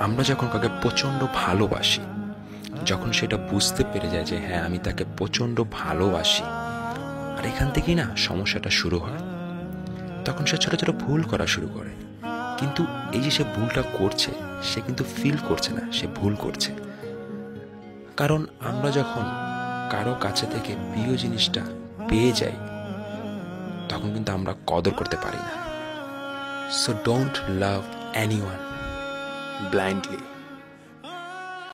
আমরা যখন কাউকে প্রচণ্ড ভালোবাসি, যখন সেটা বুঝতে পেরে যায় যে হ্যাঁ আমি তাকে প্রচণ্ড ভালোবাসি, আর এখান থেকেই না সমস্যাটা শুরু হয়। তখন সে ছোট ছোট ভুল করা শুরু করে। কিন্তু এই যে সে ভুলটা করছে, সে কিন্তু ফিল করছে না, সে ভুল করছে। কারণ আমরা যখন কারও কাছে থেকে প্রিয় জিনিসটা পেয়ে যাই, তখন কিন্তু আমরা কদর করতে পারি না। So don't love anyone blindly.